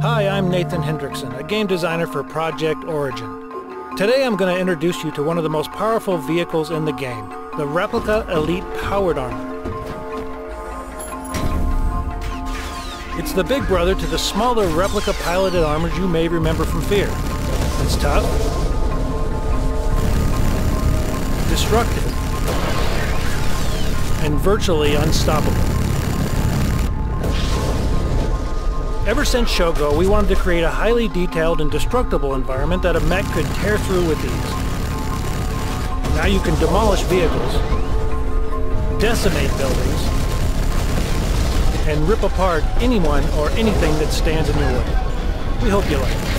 Hi, I'm Nathan Hendrickson, a game designer for Project Origin. Today I'm going to introduce you to one of the most powerful vehicles in the game, the Replica Elite Powered Armor. It's the big brother to the smaller replica piloted armors you may remember from Fear. It's tough, destructive, and virtually unstoppable. Ever since Shogo, we wanted to create a highly detailed and destructible environment that a mech could tear through with ease. Now you can demolish vehicles, decimate buildings, and rip apart anyone or anything that stands in your way. We hope you like it.